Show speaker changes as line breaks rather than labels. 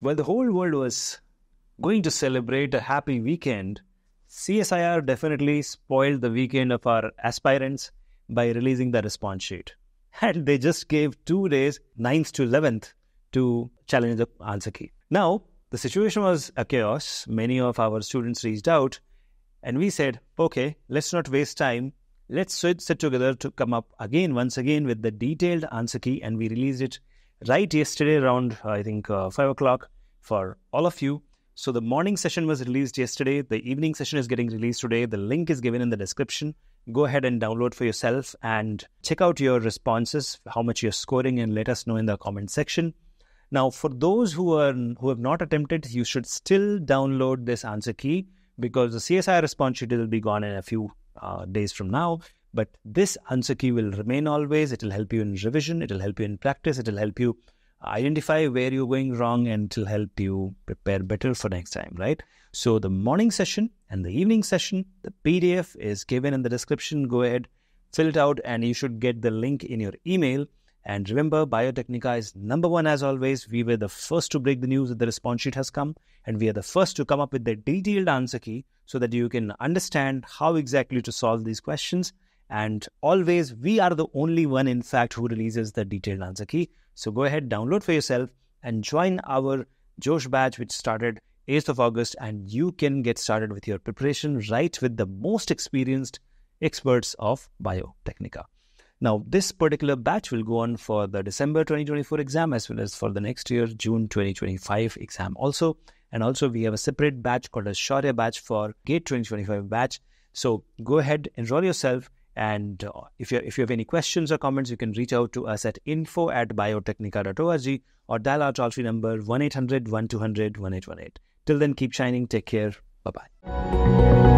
While the whole world was going to celebrate a happy weekend, CSIR definitely spoiled the weekend of our aspirants by releasing the response sheet. And they just gave two days, 9th to 11th, to challenge the answer key. Now, the situation was a chaos. Many of our students reached out, and we said, okay, let's not waste time. Let's sit, sit together to come up again, once again, with the detailed answer key, and we released it right yesterday around, I think, uh, 5 o'clock for all of you. So the morning session was released yesterday. The evening session is getting released today. The link is given in the description. Go ahead and download for yourself and check out your responses, how much you're scoring, and let us know in the comment section. Now, for those who are who have not attempted, you should still download this answer key because the CSI response sheet will be gone in a few uh, days from now. But this answer key will remain always. It will help you in revision. It will help you in practice. It will help you identify where you're going wrong and it will help you prepare better for next time, right? So the morning session and the evening session, the PDF is given in the description. Go ahead, fill it out, and you should get the link in your email. And remember, Biotecnika is number one as always. We were the first to break the news that the response sheet has come, and we are the first to come up with the detailed answer key so that you can understand how exactly to solve these questions. And always, we are the only one, in fact, who releases the detailed answer key. So go ahead, download for yourself, and join our Josh batch, which started 8th of August, and you can get started with your preparation right with the most experienced experts of Biotecnika. Now, this particular batch will go on for the December 2024 exam as well as for the next year, June 2025 exam also. And also, we have a separate batch called a Shaurya batch for GATE 2025 batch. So go ahead, enroll yourself. And uh, if, you if you have any questions or comments, you can reach out to us at info at biotecnika.org or dial our toll free number 1 800 1200 1818. Till then, keep shining. Take care. Bye bye.